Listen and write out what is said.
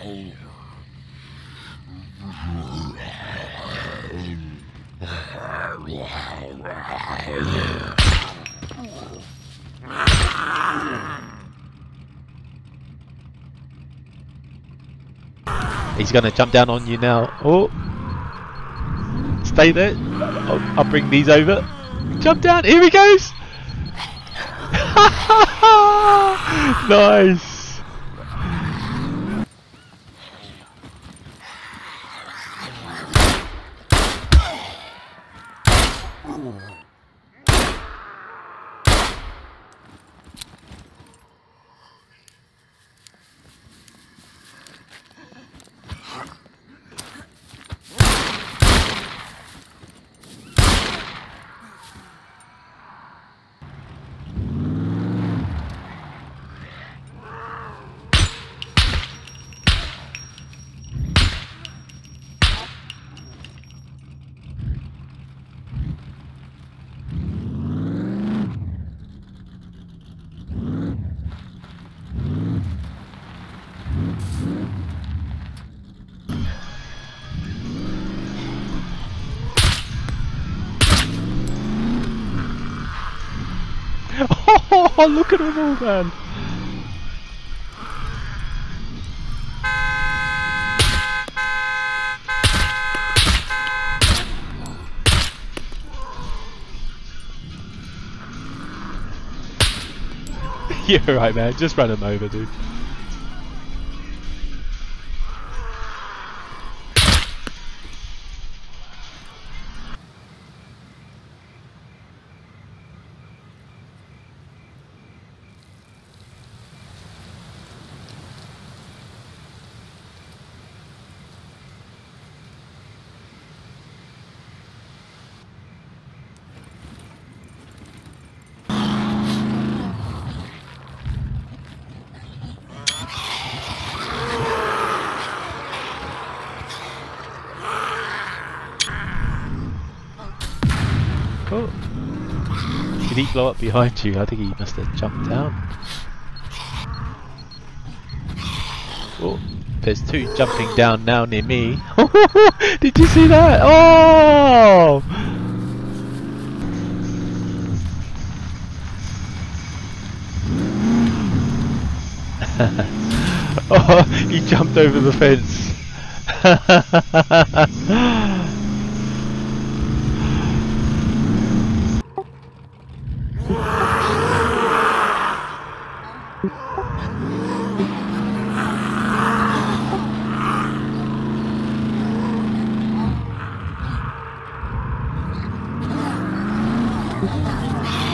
He's gonna jump down on you now. Oh, stay there. I'll, I'll bring these over. Jump down. Here he goes. nice. うん。Oh, look at them all, man. You're right, man. Just run them over, dude. Oh. Did he blow up behind you? I think he must have jumped down. Oh, there's two jumping down now near me. Did you see that? Oh! oh, he jumped over the fence. 何?